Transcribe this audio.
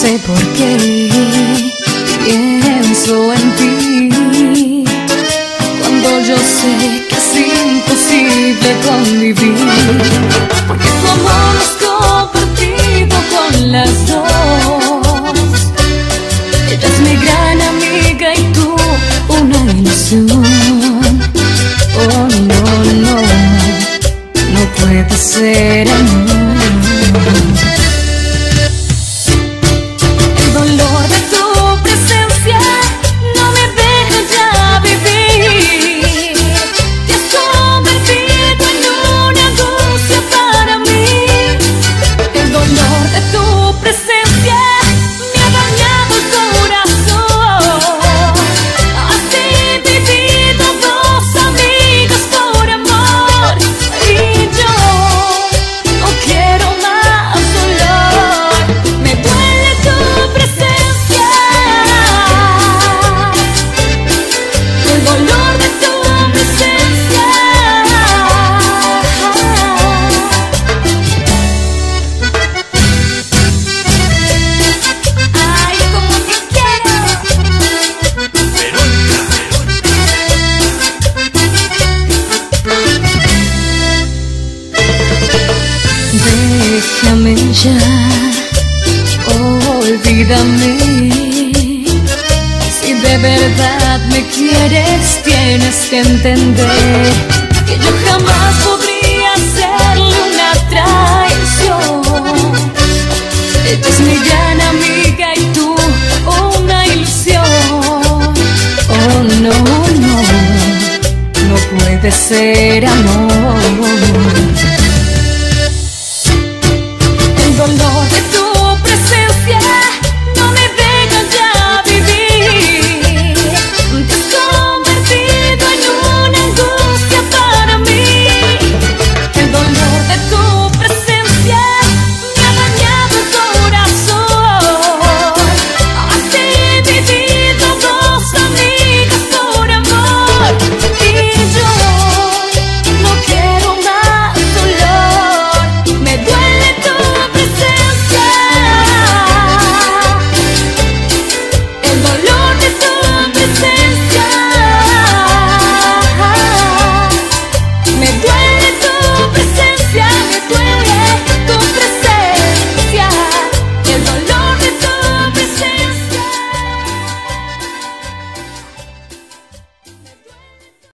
sé por qué pienso en ti. Cuando yo sé que es imposible convivir porque tu amor es compartido con las dos. Ella es mi gran amiga y tú una ilusión. Oh no no no puede ser amor. Déjame ya, olvídame. Si de verdad me quieres, tienes que entender que yo jamás podría hacerle una traición. Ella es mi gran amiga y tú una ilusión. Oh no, no, no puede ser amor.